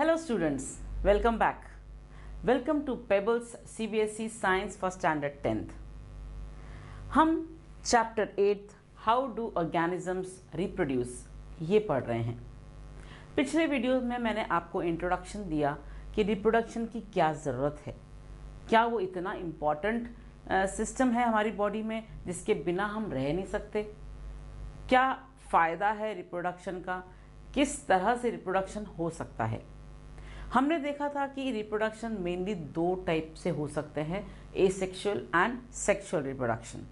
Hello students, welcome back. Welcome to Pebbles CBSE Science for Standard 10th. हम chapter 8 how do organisms reproduce ये पढ़ रहे हैं। पिछले वीडियो में मैंने आपको इंट्रोडक्शन दिया कि रिप्रोडक्शन की क्या ज़रूरत है। क्या वो इतना इंपॉर्टेंट सिस्टम है हमारी बॉडी में जिसके बिना हम रह नहीं सकते? क्या फ़ायदा है रिप्रोडक्शन का? किस तरह से रिप्रोडक्शन हो सकता है? हमने देखा था कि रिप्रोडक्शन मेनली दो टाइप से हो सकते हैं asexual and sexual reproduction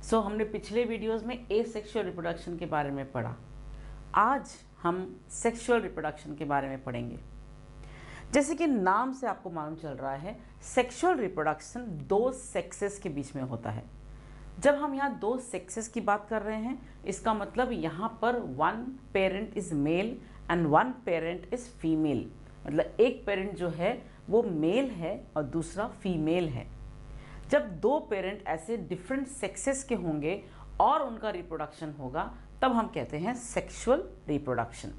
so हमने पिछले वीडियोस में ए सेक्शुअल रिप्रोडक्शन के बारे में पढ़ा। आज हम सेक्शुअल रिप्रोडक्शन के बारे में पढ़ेंगे। जैसे कि नाम से आपको मालूम चल रहा है सेक्सुअल रिप्रोडक्शन दो सेक्सेस के बीच में होता है। जब हम यहाँ दो सेक्सेस की बात कर रहे हैं, इसका मतलब यहाँ पर one parent is male and one parent is female मतलब एक पेरेंट जो है वो मेल है और दूसरा फीमेल है। जब दो पेरेंट ऐसे डिफरेंट सेक्सेस के होंगे और उनका रिप्रोडक्शन होगा तब हम कहते हैं sexual reproduction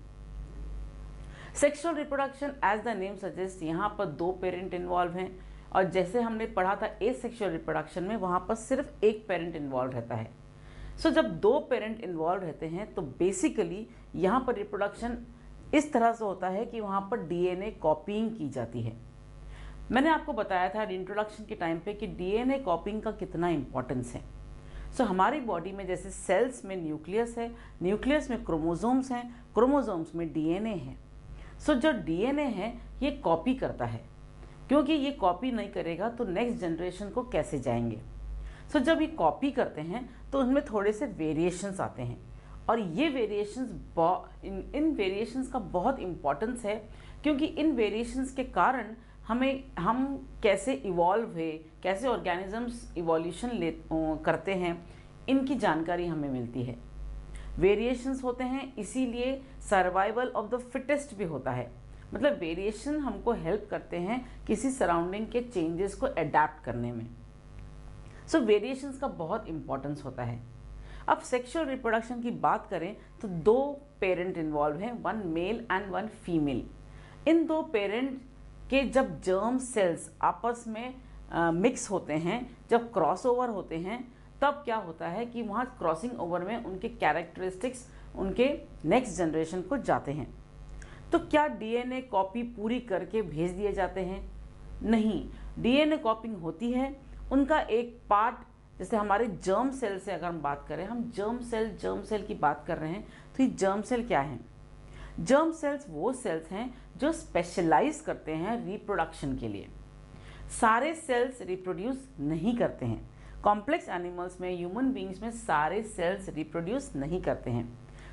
sexual reproduction as the name suggest यहाँ पर दो पेरेंट इन्वॉल्व हैं और जैसे हमने पढ़ा था ए सेक्सुअल रिप्रोडक्शन में वहाँ पर सिर्फ़ एक पेरेंट इन्वॉल्व रहता है। सो so, जब दो पेरेंट इन्वॉल्व रहते हैं तो बेसिकली यहाँ पर रिप्रोडक्शन इस तरह से होता है कि वहाँ पर डीएनए कॉपिंग की जाती है। मैंने आपको बताया था इंट्रोडक्शन के टाइम पे कि डीएनए कॉपिंग का कितना इंपॉर्टेंस है। सो so, हमारी बॉडी में जैसे सेल्स में न्यूक्लियस है न्यूक्लियस में क्रोमोजोम्स हैं क्रोमोजोम्स में डीएनए है। सो so, जो डीएनए है ये कॉपी करता है। क्योंकि ये कॉपी नहीं करेगा तो नेक्स्ट जनरेशन को कैसे जाएँगे? सो so, जब ये कॉपी करते हैं तो उनमें थोड़े से वेरिएशंस आते हैं। और ये वेरिएशंस इन इन वेरिएशंस का बहुत इम्पोर्टेंस है क्योंकि इन वेरिएशंस के कारण हमें हम कैसे इवॉल्व हुए कैसे ऑर्गेनिजम्स इवोल्यूशन ले करते हैं इनकी जानकारी हमें मिलती है। वेरिएशंस होते हैं इसीलिए सर्वाइवल ऑफ़ द फिटेस्ट भी होता है। मतलब वेरिएशन हमको हेल्प करते हैं किसी सराउंडिंग के चेंजेस को अडेप्ट करने में। सो so, वेरिएशंस का बहुत इंपॉर्टेंस होता है। अब सेक्सुअल रिप्रोडक्शन की बात करें तो दो पेरेंट इन्वॉल्व हैं one male and one female इन दो पेरेंट के जब जर्म सेल्स आपस में मिक्स होते हैं, जब क्रॉस ओवर होते हैं, तब क्या होता है कि वहाँ क्रॉसिंग ओवर में उनके कैरेक्टरिस्टिक्स उनके नेक्स्ट जनरेशन को जाते हैं। तो क्या डीएनए कॉपी पूरी करके भेज दिए जाते हैं? नहीं। डीएनए कॉपिंग होती है। उनका एक पार्ट जैसे हमारे जर्म सेल से अगर हम बात करें हम जर्म सेल जर्म सेल की बात कर रहे हैं तो ये जर्म सेल क्या है? जर्म सेल्स वो सेल्स हैं जो स्पेशलाइज करते हैं रिप्रोडक्शन के लिए। सारे सेल्स रिप्रोड्यूस नहीं करते हैं। कॉम्प्लेक्स एनिमल्स में ह्यूमन बींग्स में सारे सेल्स रिप्रोड्यूस नहीं करते हैं।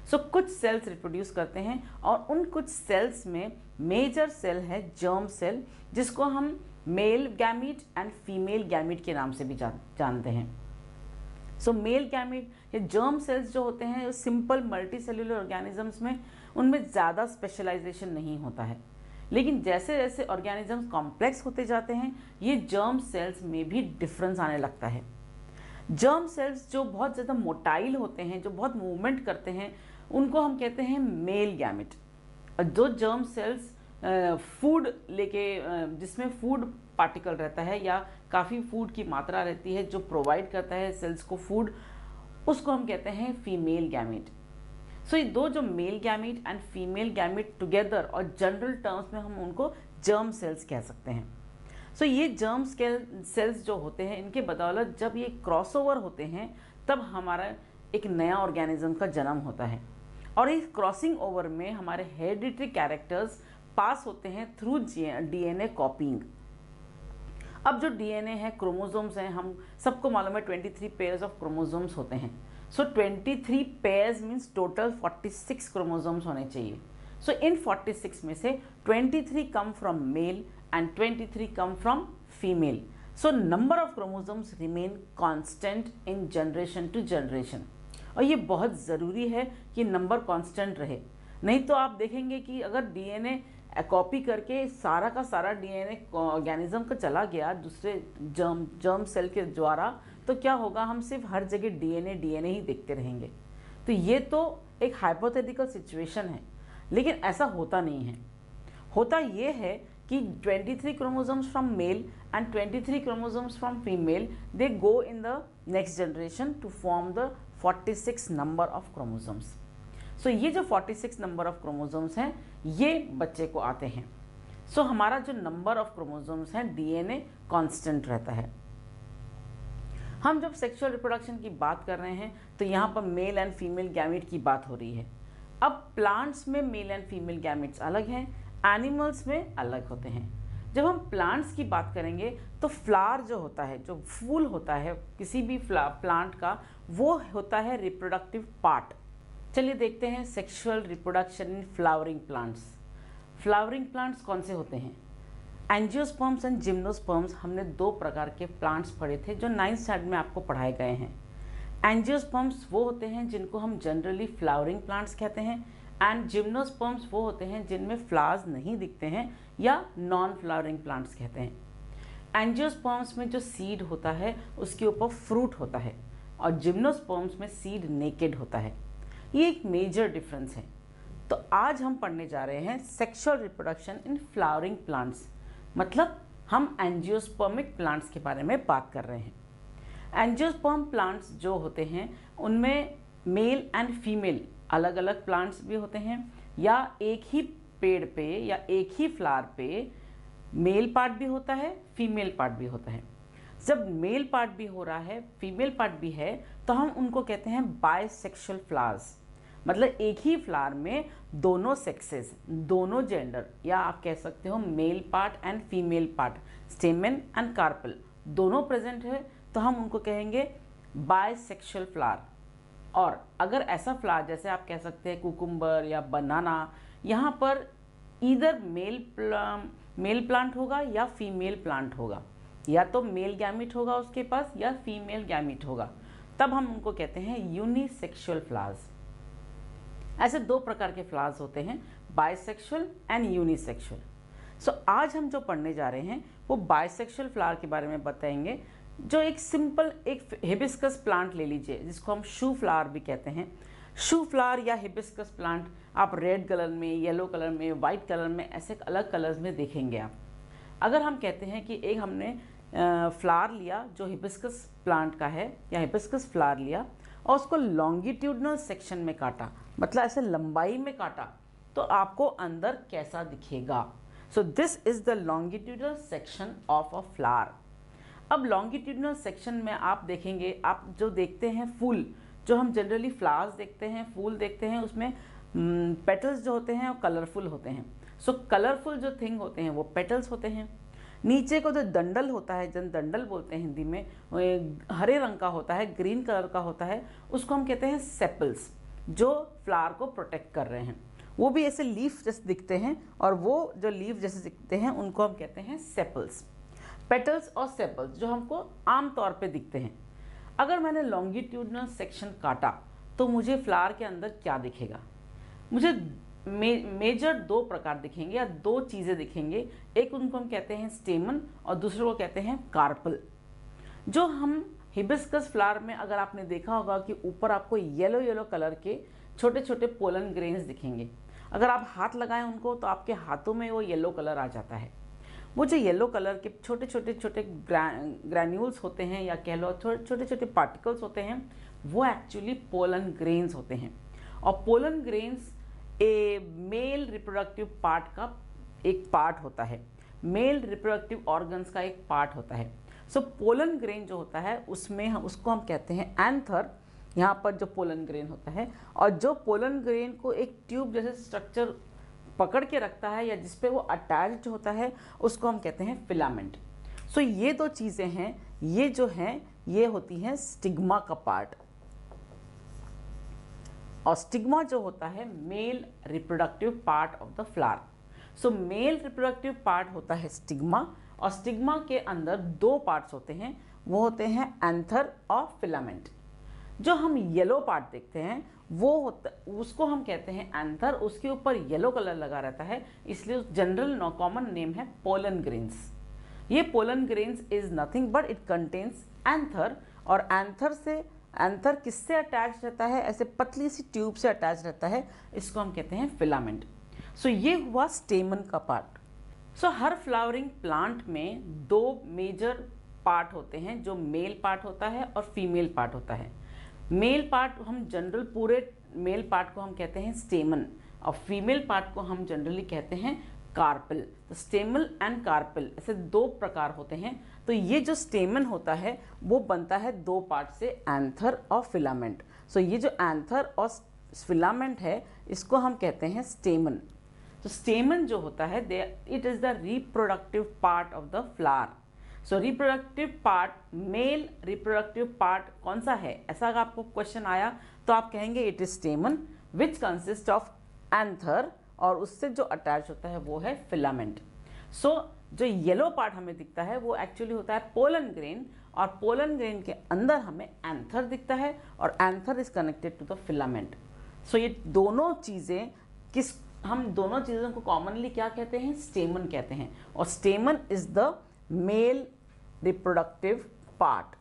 सो so, कुछ सेल्स रिप्रोड्यूस करते हैं और उन कुछ सेल्स में मेजर सेल है जर्म सेल जिसको हम male gamete and female gamete के नाम से भी जान, जानते हैं। सो मेल गैमिट ये जर्म सेल्स जो होते हैं सिंपल मल्टी सेल्यूलर ऑर्गेनिजम्स में उनमें ज़्यादा स्पेशलाइजेशन नहीं होता है। लेकिन जैसे जैसे ऑर्गेनिजम्स कॉम्प्लेक्स होते जाते हैं ये जर्म सेल्स में भी डिफरेंस आने लगता है। जर्म सेल्स जो बहुत ज़्यादा मोटाइल होते हैं जो बहुत मूवमेंट करते हैं उनको हम कहते हैं मेल गैमिट और जो जर्म सेल्स फ़ूड लेके जिसमें फ़ूड पार्टिकल रहता है या काफ़ी फ़ूड की मात्रा रहती है जो प्रोवाइड करता है सेल्स को फ़ूड उसको हम कहते हैं फीमेल गैमिट सो so, ये दो जो male gamete and female gamete together और जनरल टर्म्स में हम उनको जर्म सेल्स कह सकते हैं. सो so, ये जर्म सेल्स जो होते हैं इनके बदौलत जब ये क्रॉसओवर होते हैं तब हमारा एक नया ऑर्गेनिज्म का जन्म होता है. और इस क्रॉसिंग ओवर में हमारे हेरिडिटरी कैरेक्टर्स पास होते हैं थ्रू डीएनए कॉपिंग अब जो डीएनए है क्रोमोजोम्स हैं हम सबको मालूम है 23 पेयर्स ऑफ़ क्रोमोजोम्स होते हैं. So so, 23 pairs means total 46 chromosomes होने चाहिए. सो so, इन 46 में से 23 come from male and 23 come from female so number of chromosomes remain constant in generation to generation और ये बहुत ज़रूरी है कि नंबर कांस्टेंट रहे. नहीं तो आप देखेंगे कि अगर डीएनए कॉपी करके सारा का सारा डीएनए ऑर्गेनिज्म का चला गया, दूसरे जर्म जर्म सेल के द्वारा तो क्या होगा, हम सिर्फ़ हर जगह डीएनए डीएनए ही देखते रहेंगे। तो ये तो एक हाइपोथेटिकल सिचुएशन है, लेकिन ऐसा होता नहीं है। होता ये है कि 23 chromosomes from male and 23 chromosomes from female, they go in the next generation to form the 46 number of chromosomes so so, ये जो 46 नंबर ऑफ़ क्रोमोजोम्स हैं ये बच्चे को आते हैं। सो so, हमारा जो नंबर ऑफ़ क्रोमोजोम्स हैं डीएनए कांस्टेंट रहता है। हम जब सेक्सुअल रिप्रोडक्शन की बात कर रहे हैं तो यहाँ पर मेल एंड फीमेल गैमिट की बात हो रही है। अब प्लांट्स में मेल एंड फीमेल गैमिट्स अलग हैं एनिमल्स में अलग होते हैं। जब हम प्लांट्स की बात करेंगे तो फ्लावर जो होता है जो फूल होता है किसी भी प्लांट का वो होता है रिप्रोडक्टिव पार्ट चलिए देखते हैं sexual reproduction in flowering plants flowering plants कौन से होते हैं? एंजियोस्पर्म्स एंड जिम्नोस्पर्म्स हमने दो प्रकार के प्लांट्स पढ़े थे जो नाइन्थ स्टैंडर्ड में आपको पढ़ाए गए हैं। एंजियोस्पर्म्स वो होते हैं जिनको हम जनरली फ्लावरिंग प्लांट्स कहते हैं एंड जिम्नोस्पर्म्स वो होते हैं जिनमें फ्लावर्स नहीं दिखते हैं या नॉन फ्लावरिंग प्लांट्स कहते हैं। एंजियोस्पर्म्स में जो सीड होता है, उसके ऊपर फ्रूट होता है और जिम्नोस्पर्म्स में सीड नेकेड होता है। ये एक मेजर डिफरेंस है। तो आज हम पढ़ने जा रहे हैं sexual reproduction in flowering plants मतलब हम एंजियोस्पर्मिक प्लांट्स के बारे में बात कर रहे हैं। एंजियोस्पर्म प्लांट्स जो होते हैं, उनमें मेल एंड फीमेल अलग अलग प्लांट्स भी होते हैं, या एक ही पेड़ पे या एक ही फ्लावर पे मेल पार्ट भी होता है फीमेल पार्ट भी होता है। जब मेल पार्ट भी हो रहा है फीमेल पार्ट भी है तो हम उनको कहते हैं बायसेक्सुअल फ्लावर्स मतलब एक ही फ्लावर में दोनों सेक्सेस दोनों जेंडर या आप कह सकते हो male part and female part stamen and carpel दोनों प्रेजेंट है तो हम उनको कहेंगे बायसेक्सुअल फ्लावर और अगर ऐसा फ्लावर जैसे आप कह सकते हैं कुकुम्बर या बनाना यहाँ पर इधर मेल प्ला, मेल प्लांट होगा या फीमेल प्लांट होगा. या तो मेल गैमिट होगा उसके पास या फीमेल गैमिट होगा. तब हम उनको कहते हैं यूनिसेक्सुअल फ्लावर्स ऐसे दो प्रकार के फ्लावर्स होते हैं बायसेक्सुअल एंड यूनिसेक्सुअल सो आज हम जो पढ़ने जा रहे हैं, वो बायसेक्सुअल फ्लावर के बारे में बताएँगे, जो एक सिंपल एक हिबिस्कस प्लांट ले लीजिए, जिसको हम शू फ्लावर भी कहते हैं। शू फ्लावर या हिबिस्कस प्लांट आप रेड कलर में येलो कलर में वाइट कलर में, ऐसे अलग कलर्स में देखेंगे आप। अगर हम कहते हैं कि एक हमने फ्लावर लिया जो हिबिस्कस प्लांट का है, या हिबिस्कस फ्लावर लिया, और उसको लॉन्गिट्यूडनल सेक्शन में काटा मतलब ऐसे लंबाई में काटा तो आपको अंदर कैसा दिखेगा? So this is the longitudinal section of a flower अब लॉन्गिट्यूडनल सेक्शन में आप देखेंगे आप जो देखते हैं फूल जो हम जनरली फ्लावर्स देखते हैं फूल देखते हैं उसमें पेटल्स जो होते हैं वो कलरफुल होते हैं। सो so, कलरफुल जो थिंग होते हैं वो पेटल्स होते हैं। नीचे को जो दंडल होता है जन दंडल बोलते हैं हिंदी में हरे रंग का होता है ग्रीन कलर का होता है उसको हम कहते हैं सेपल्स जो फ्लावर को प्रोटेक्ट कर रहे हैं। वो भी ऐसे लीफ जैसे दिखते हैं और वो जो लीफ जैसे दिखते हैं उनको हम कहते हैं सेपल्स। पेटल्स और सेपल्स जो हमको आम तौर पे दिखते हैं। अगर मैंने लॉन्गिट्यूडनल सेक्शन काटा तो मुझे फ्लावर के अंदर क्या दिखेगा? मुझे मे, मेजर दो प्रकार दिखेंगे या दो चीज़ें दिखेंगे। एक उनको हम कहते हैं स्टेमन और दूसरे को कहते हैं कार्पल जो हम हिबिस्कस फ्लावर में अगर आपने देखा होगा कि ऊपर आपको येलो येलो कलर के छोटे छोटे पोलन ग्रेन्स दिखेंगे। अगर आप हाथ लगाएँ उनको तो आपके हाथों में वो येलो कलर आ जाता है। वो जो येलो कलर के छोटे छोटे छोटे ग्रैन्यूल्स होते हैं या कह लो छोटे छोटे पार्टिकल्स होते हैं, वो एक्चुअली पोलन ग्रेन्स होते हैं। और pollen grains a male reproductive part का एक पार्ट होता है। मेल रिप्रोडक्टिव ऑर्गन्स का एक पार्ट होता है। सो पोलन ग्रेन जो होता है उसमें हम उसको हम कहते हैं एंथर यहाँ पर जो पोलन ग्रेन होता है और जो पोलन ग्रेन को एक ट्यूब जैसे स्ट्रक्चर पकड़ के रखता है या जिसपे वो अटैच्ड होता है उसको हम कहते हैं फिलामेंट सो so, ये दो चीज़ें हैं ये जो हैं ये होती हैं स्टिग्मा का पार्ट और स्टिग्मा जो होता है male reproductive part of the flower so male reproductive part होता है स्टिग्मा और स्टिग्मा के अंदर दो पार्ट्स होते हैं। वो होते हैं एंथर और फिलामेंट जो हम येलो पार्ट देखते हैं वो होता उसको हम कहते हैं एंथर उसके ऊपर येलो कलर लगा रहता है इसलिए उस जनरल कॉमन नेम है पोलन ग्रेन्स ये pollen grains is nothing but it contains anther और एंथर से एंथर किससे अटैच रहता है? ऐसे पतली सी ट्यूब से अटैच रहता है इसको हम कहते हैं फिलामेंट सो so, ये हुआ स्टेमन का पार्ट सो हर फ्लावरिंग प्लांट में दो मेजर पार्ट होते हैं, जो मेल पार्ट होता है और फीमेल पार्ट होता है। मेल पार्ट हम जनरल पूरे मेल पार्ट को हम कहते हैं स्टेमन और फीमेल पार्ट को हम जनरली कहते हैं कार्पल तो स्टेमल एंड कार्पल ऐसे दो प्रकार होते हैं। तो ये जो स्टेमन होता है, वो बनता है दो पार्ट से एंथर और फिलामेंट सो so, ये जो एंथर और फिलामेंट है, इसको हम कहते हैं स्टेमन तो स्टेमन जो होता है they it is the reproductive part of the flower so reproductive part male reproductive part कौन सा है? ऐसा अगर आपको क्वेश्चन आया तो आप कहेंगे it is stamen which consist of anther और उससे जो अटैच होता है वो है फिलामेंट सो so, जो येलो पार्ट हमें दिखता है वो एक्चुअली होता है पोलन ग्रेन और पोलन ग्रेन के अंदर हमें एंथर दिखता है और anther is connected to the filament so ये दोनों चीज़ें किस हम दोनों चीज़ों को कॉमनली क्या कहते हैं? स्टेमन कहते हैं। और stamen is the male reproductive part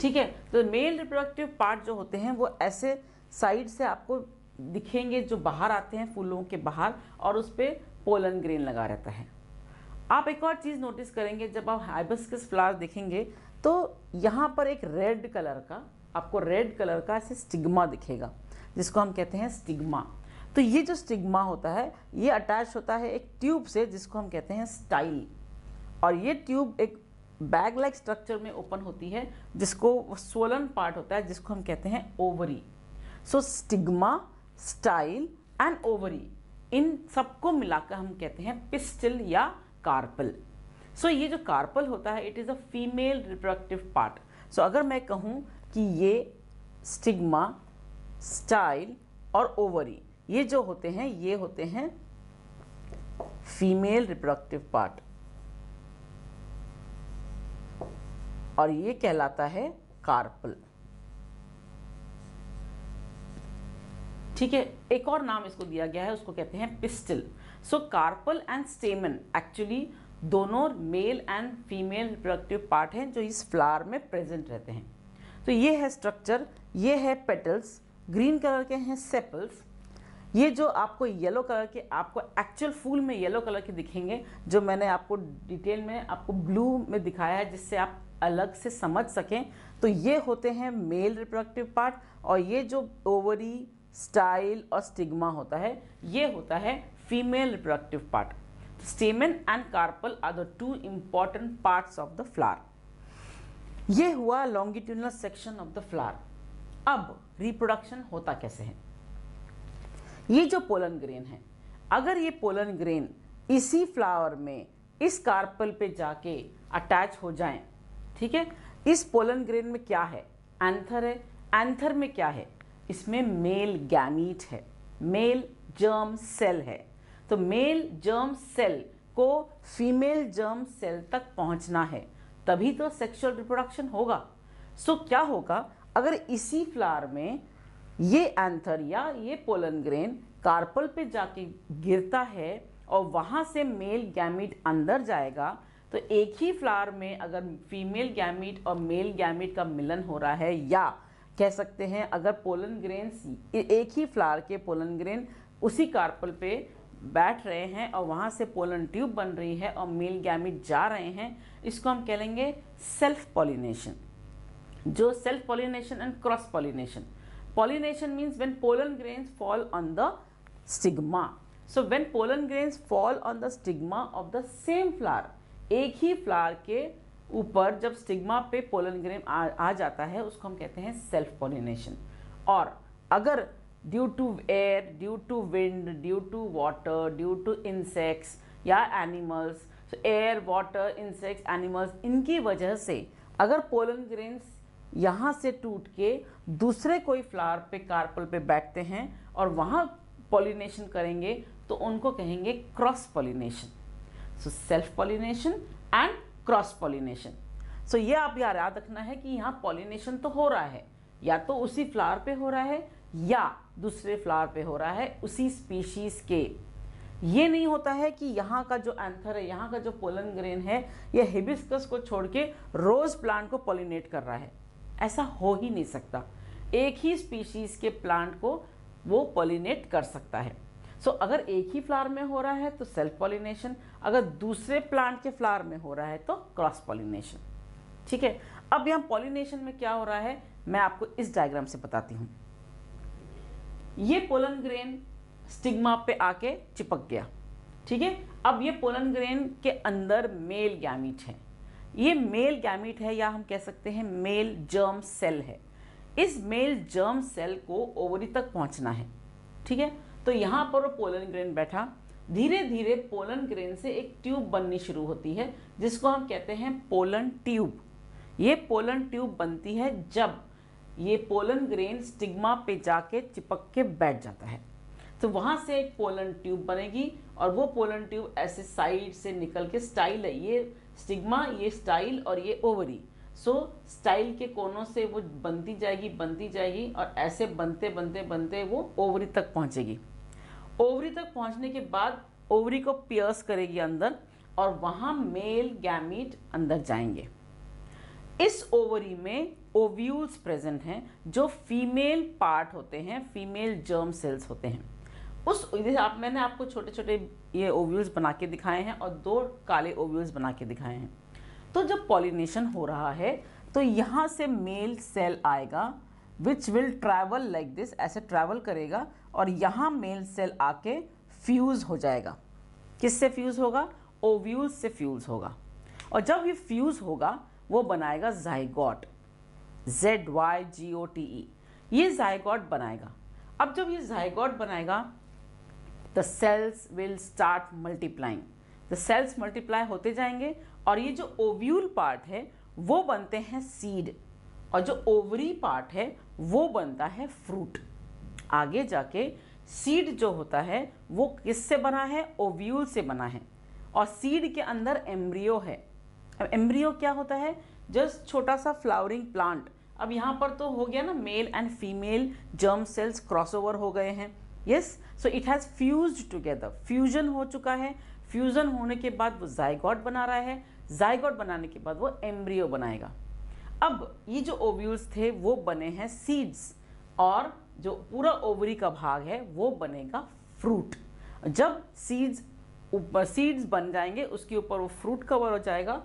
ठीक है? तो मेल रिप्रोडक्टिव पार्ट जो होते हैं, वो ऐसे साइड से आपको दिखेंगे जो बाहर आते हैं, फूलों के बाहर, और उस पर पोलन ग्रेन लगा रहता है। आप एक और चीज़ नोटिस करेंगे, जब आप हाइबस्कस फ्लावर देखेंगे तो यहाँ पर एक रेड कलर का आपको रेड कलर का ऐसे स्टिग्मा दिखेगा जिसको हम कहते हैं स्टिग्मा तो ये जो स्टिग्मा होता है ये अटैच होता है एक ट्यूब से जिसको हम कहते हैं स्टाइल और ये ट्यूब एक बैग लाइक स्ट्रक्चर में ओपन होती है जिसको सोलन पार्ट होता है जिसको हम कहते हैं ovary so stigma style and ovary इन सबको मिलाकर हम कहते हैं पिस्टल या कार्पल सो so, ये जो कार्पल होता है it is a female reproductive part so अगर मैं कहूँ कि ये स्टिग्मा स्टाइल और ओवरी ये जो होते हैं, ये होते हैं फीमेल रिप्रोडक्टिव पार्ट और ये कहलाता है कार्पल ठीक है, एक और नाम इसको दिया गया है, उसको कहते हैं pistil so carpel and stamen actually दोनों male and female reproductive part हैं जो इस फ्लावर में प्रेजेंट रहते हैं। तो ये है स्ट्रक्चर ये है पेटल्स ग्रीन कलर के हैं सेपल्स ये जो आपको येलो कलर के, आपको एक्चुअल फूल में येलो कलर के दिखेंगे, जो मैंने आपको डिटेल में, आपको ब्लू में दिखाया है, जिससे आप अलग से समझ सकें. तो ये होते हैं मेल रिप्रोडक्टिव पार्ट और ये जो ओवरी स्टाइल और स्टिग्मा होता है, ये होता है female reproductive part stamen and carpel are the two important parts of the flower ये हुआ longitudinal section of the flower अब रिप्रोडक्शन होता कैसे है? ये जो पोलन ग्रेन है, अगर ये पोलन ग्रेन इसी फ्लावर में, इस कार्पल पे जाके अटैच हो जाएँ, ठीक है? इस पोलन ग्रेन में क्या है? एंथर है। एंथर में क्या है? इसमें मेल गैमीट है। मेल जर्म सेल है। तो मेल जर्म सेल को फीमेल जर्म सेल तक पहुँचना है। तभी तो सेक्सुअल रिप्रोडक्शन होगा। सो so, क्या होगा? अगर इसी फ्लावर में ये एंथर या ये पोलन ग्रेन कार्पल पे जाके गिरता है और वहाँ से मेल गैमिट अंदर जाएगा तो एक ही फ्लावर में अगर फीमेल गैमिट और मेल गैमिट का मिलन हो रहा है या कह सकते हैं अगर पोलन ग्रेन एक ही फ्लावर के पोलन ग्रेन उसी कार्पल पे बैठ रहे हैं और वहाँ से पोलन ट्यूब बन रही है और मेल गैमिट जा रहे हैं इसको हम कह लेंगे सेल्फ पॉलिनेशन जो self pollination and cross pollination pollination means when pollen grains fall on the stigma so when pollen grains fall on the stigma of the same flower एक ही फ्लावर के ऊपर जब स्टिग्मा पे पोलन ग्रेन आ, आ जाता है उसको हम कहते हैं सेल्फ पॉलिनेशन और अगर due to air due to wind due to water due to insects या animals air water insects animals इनकी वजह से अगर पोलन ग्रेन्स यहाँ से टूट के दूसरे कोई फ्लावर पे कार्पल पे बैठते हैं और वहाँ पॉलिनेशन करेंगे तो उनको कहेंगे cross pollination so self pollination and cross pollination so ये आप याद रखना है कि यहाँ पॉलिनेशन तो हो रहा है, या तो उसी फ्लावर पे हो रहा है या दूसरे फ्लावर पे हो रहा है उसी स्पीशीज के। ये नहीं होता है कि यहाँ का जो एंथर है यहाँ का जो पोलन ग्रेन है यह हिबिस्कस को छोड़ के रोज प्लांट को पॉलिनेट कर रहा है। ऐसा हो ही नहीं सकता। एक ही स्पीशीज के प्लांट को वो पॉलिनेट कर सकता है। सो so, अगर एक ही फ्लावर में हो रहा है तो सेल्फ पॉलिनेशन अगर दूसरे प्लांट के फ्लावर में हो रहा है तो क्रॉस पॉलिनेशन ठीक है? अब यहाँ पॉलिनेशन में क्या हो रहा है मैं आपको इस डायग्राम से बताती हूँ। ये पोलन ग्रेन स्टिग्मा पे आके चिपक गया। ठीक है? अब ये पोलन ग्रेन के अंदर मेल गैमिट है। ये मेल गैमिट है या हम कह सकते हैं मेल जर्म सेल है। इस मेल जर्म सेल को ओवरी तक पहुँचना है। ठीक है? तो यहाँ पर वो पोलन ग्रेन बैठा। धीरे धीरे पोलन ग्रेन से एक ट्यूब बननी शुरू होती है, जिसको हम कहते हैं पोलन ट्यूब ये पोलन ट्यूब बनती है जब ये पोलन ग्रेन स्टिग्मा पे जाके चिपक के बैठ जाता है। तो वहाँ से एक पोलन ट्यूब बनेगी और वो पोलन ट्यूब ऐसे साइड से निकल के स्टाइल है। ये स्टिग्मा ये स्टाइल और ये ओवरी। सो so, स्टाइल के कोनों से वो बनती जाएगी बनती जाएगी और ऐसे बनते बनते बनते वो ओवरी तक पहुंचेगी। ओवरी तक पहुँचने के बाद ओवरी को पियर्स करेगी अंदर और वहाँ मेल गैमीट अंदर जाएँगे। इस ओवरी में ओव्यूल्स प्रेजेंट हैं, जो फीमेल पार्ट होते हैं फीमेल जर्म सेल्स होते हैं। उस आप, मैंने आपको छोटे छोटे ये ओव्यूल्स बना के दिखाए हैं और दो काले ओव्यूल्स बना के दिखाए हैं। तो जब पॉलिनेशन हो रहा है तो यहाँ से मेल सेल आएगा which will travel like this ऐसे ट्रैवल करेगा और यहाँ मेल सेल आके फ्यूज़ हो जाएगा। किससे फ्यूज़ होगा? ओव्यूल्स से फ्यूज़ होगा। और जब ये फ्यूज़ होगा, वो बनाएगा zygote Z Y G O T E ये जाइगॉट बनाएगा। अब जब ये जाइगॉट बनाएगा the cells will start multiplying the cells multiply होते जाएँगे और ये जो ओव्यूल पार्ट है, वो बनते हैं सीड और जो ओवरी पार्ट है, वो बनता है फ्रूट आगे जाके सीड जो होता है, वो किससे बना है? ओव्यूल से बना है। और सीड के अंदर एम्ब्रियो है। अब एम्ब्रियो क्या होता है? जस्ट छोटा सा फ्लावरिंग प्लांट अब यहाँ पर तो हो गया ना male and female germ cells crossover हो गए हैं। Yes so it has fuse together fusion हो चुका है। फ्यूजन होने के बाद वो जाइगॉट बना रहा है। जाइगॉट बनाने के बाद वो एम्ब्रियो बनाएगा। अब ये जो ओव्यूल्स थे, वो बने हैं सीड्स और जो पूरा ओवरी का भाग है, वो बनेगा फ्रूट जब सीड्स ऊपर सीड्स बन जाएँगे, उसके ऊपर वो फ्रूट कवर हो जाएगा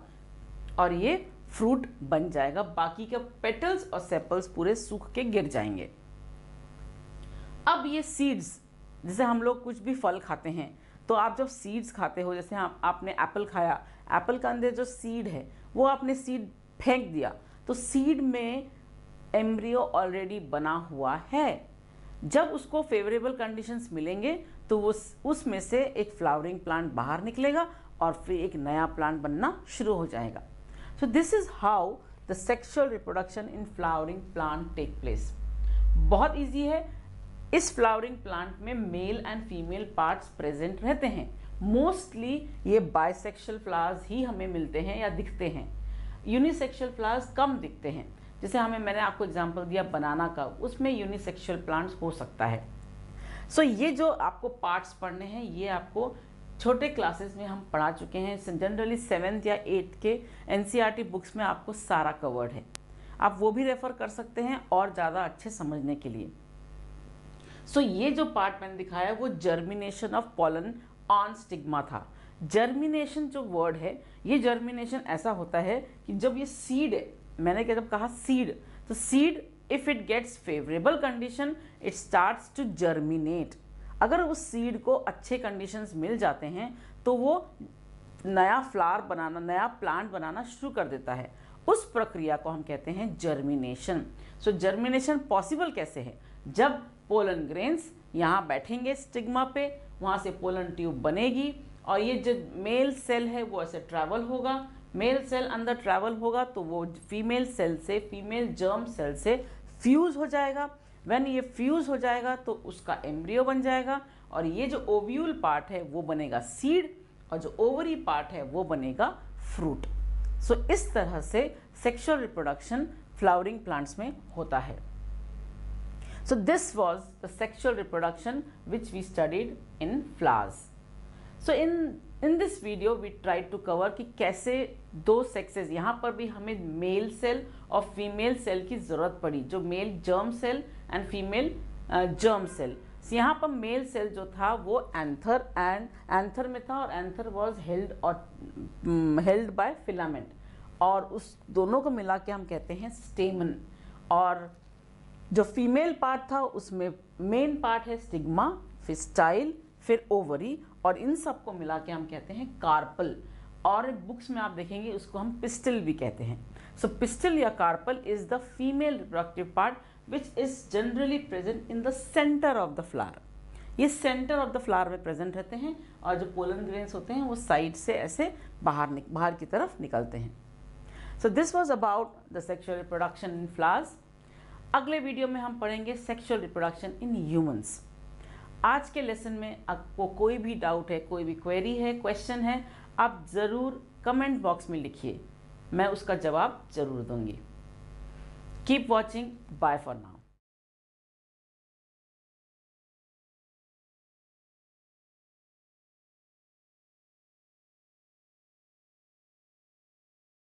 और ये फ्रूट बन जाएगा बाकी के पेटल्स और सेपल्स पूरे सूख के गिर जाएँगे। अब ये सीड्स जैसे हम लोग कुछ भी फल खाते हैं तो आप जब सीड्स खाते हो जैसे आप, आपने एप्पल खाया एप्पल का अंदर जो सीड है वो आपने सीड फेंक दिया तो सीड में एम्ब्रियो ऑलरेडी बना हुआ है। जब उसको फेवरेबल कंडीशंस मिलेंगे तो उस उसमें से एक फ्लावरिंग प्लांट बाहर निकलेगा और फिर एक नया प्लांट बनना शुरू हो जाएगा। So this is how the sexual reproduction in flowering plant take place बहुत ईजी है। इस फ्लावरिंग प्लांट में male and female parts present रहते हैं। मोस्टली ये बाइसेक्शुअल फ्लावर्स ही हमें मिलते हैं या दिखते हैं। यूनिसेक्शुअल फ्लावर्स कम दिखते हैं। जैसे हमें मैंने आपको एग्जांपल दिया बनाना का उसमें यूनिसेक्सुअल प्लांट्स हो सकता है। सो so, ये जो आपको पार्ट्स पढ़ने हैं ये आपको छोटे क्लासेस में हम पढ़ा चुके हैं। जनरली सेवेंथ या एट्थ के एन बुक्स में आपको सारा कवर्ड है। आप वो भी रेफ़र कर सकते हैं और ज़्यादा अच्छे समझने के लिए। सो so, ये जो पार्ट मैंने दिखाया वो germination of pollen on stigma था। जर्मिनेशन जो वर्ड है ये जर्मिनेशन ऐसा होता है कि जब ये सीड है मैंने क्या जब कहा सीड तो seed if it gets favourable condition it starts to germinate अगर उस सीड को अच्छे कंडीशंस मिल जाते हैं तो वो नया फ्लावर बनाना, नया प्लांट बनाना शुरू कर देता है। उस प्रक्रिया को हम कहते हैं जर्मिनेशन सो जर्मिनेशन पॉसिबल कैसे है? जब पोलन ग्रेन्स यहाँ बैठेंगे स्टिग्मा पे, वहाँ से पोलन ट्यूब बनेगी, और ये जो मेल सेल है, वो ऐसे ट्रैवल होगा। मेल सेल अंदर ट्रैवल होगा तो वो फीमेल सेल से फीमेल जर्म सेल से फ्यूज़ हो जाएगा। व्हेन ये फ्यूज़ हो जाएगा तो उसका एम्ब्रियो बन जाएगा और ये जो ओव्यूल पार्ट है वो बनेगा सीड और जो ओवरी पार्ट है वो बनेगा फ्रूट सो so, इस तरह से सेक्शुअल रिप्रोडक्शन फ्लावरिंग प्लांट्स में होता है. So this was the sexual reproduction which we studied in flowers so in in this video we try to cover कि कैसे दो सेक्सेस यहाँ पर भी हमें मेल सेल और फीमेल सेल की ज़रूरत पड़ी. जो male germ cell and female germ cell यहाँ पर मेल सेल जो था, वो एंथर एंड एंथर में था और एंथर वाज हेल्ड और हेल्ड बाय फिलामेंट और उस दोनों को मिला के हम कहते हैं स्टेमन और जो फीमेल पार्ट था, उसमें मेन पार्ट है स्टिग्मा फिर स्टाइल फिर ओवरी और इन सबको मिला के हम कहते हैं कार्पल और बुक्स में आप देखेंगे, उसको हम पिस्टल भी कहते हैं. सो पिस्टल या carpel is the female reproductive part which is generally present in the centre of the flower ये सेंटर ऑफ़ द फ्लावर में प्रेजेंट रहते हैं और जो पोलन ग्रेन्स होते हैं, वो साइड से ऐसे बाहर बाहर की तरफ़ निकलते हैं। So this was about the sexual reproduction in flowers अगले वीडियो में हम पढ़ेंगे सेक्शुअल रिप्रोडक्शन इन ह्यूमंस आज के लेसन में आपको कोई भी डाउट है, कोई भी क्वेरी है क्वेश्चन है, आप ज़रूर कमेंट बॉक्स में लिखिए। मैं उसका जवाब ज़रूर दूँगी। Keep watching bye for now